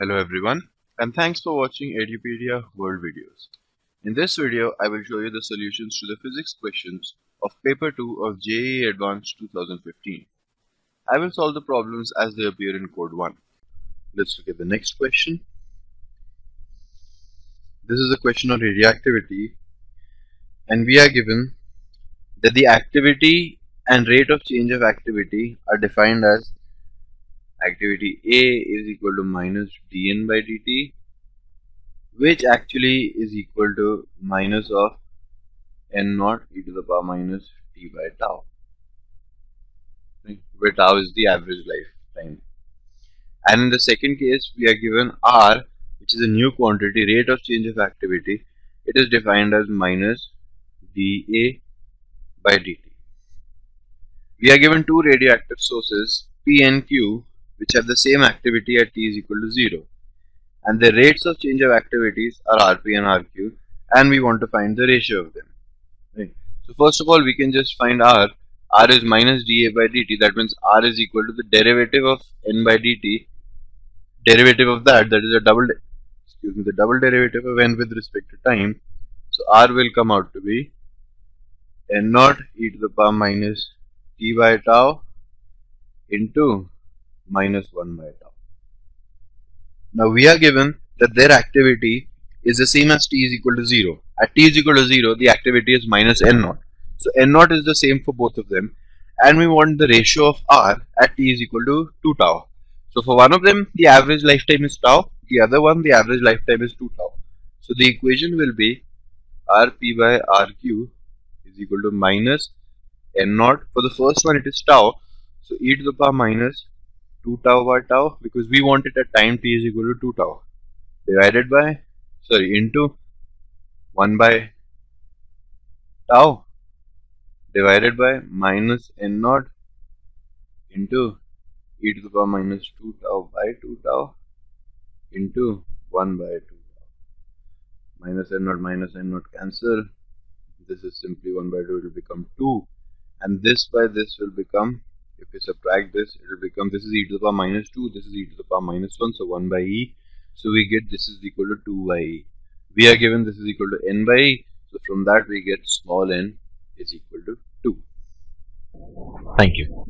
Hello everyone and thanks for watching Edupedia World Videos. In this video I will show you the solutions to the physics questions of paper 2 of JEE Advanced 2015. I will solve the problems as they appear in code 1. Let's look at the next question. This is a question on radioactivity and we are given that the activity and rate of change of activity are defined as activity A is equal to minus dn by dt which actually is equal to minus of n naught e to the power minus t by tau. Where tau is the average lifetime. And in the second case we are given r which is a new quantity rate of change of activity. It is defined as minus dA by dt. We are given two radioactive sources P and Q which have the same activity at t is equal to 0 and the rates of change of activities are rp and rq and we want to find the ratio of them right? So first of all we can just find r. R is minus dA by dt. That means r is equal to the derivative of n by dt derivative of that that is a double excuse me the double derivative of n with respect to time. So r will come out to be n naught e to the power minus t by tau into minus 1 by tau. Now we are given that their activity is the same as t is equal to 0. At t is equal to 0, the activity is minus n naught. So n naught is the same for both of them and we want the ratio of r at t is equal to 2 tau. So for one of them, the average lifetime is tau, the other one, the average lifetime is 2 tau. So the equation will be rp by rq is equal to minus n naught. For the first one, it is tau. So e to the power minus 2 tau by tau because we want it at time t is equal to 2 tau divided by sorry into 1 by tau divided by minus n naught into e to the power minus 2 tau by 2 tau into 1 by 2 tau. Minus n naught minus n naught cancel. This is simply 1 by 2 it will become 2 and this by this will become if we subtract this it will become this is e to the power minus 2 this is e to the power minus 1 so 1 by e. So we get this is equal to 2 by e. We are given this is equal to n by e. So from that we get small n is equal to 2 thank you